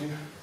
Yeah.